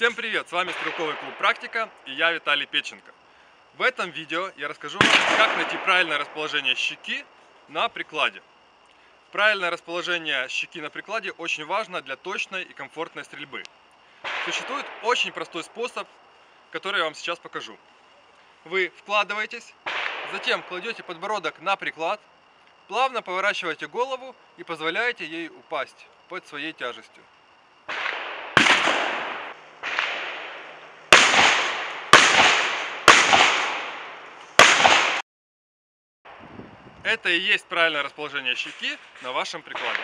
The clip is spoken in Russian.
Всем привет! С вами Стрелковый клуб Практика и я Виталий Печенко. В этом видео я расскажу вам, как найти правильное расположение щеки на прикладе. Правильное расположение щеки на прикладе очень важно для точной и комфортной стрельбы. Существует очень простой способ, который я вам сейчас покажу. Вы вкладываетесь, затем кладете подбородок на приклад, плавно поворачиваете голову и позволяете ей упасть под своей тяжестью. Это и есть правильное расположение щеки на вашем прикладе.